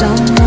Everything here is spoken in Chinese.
想。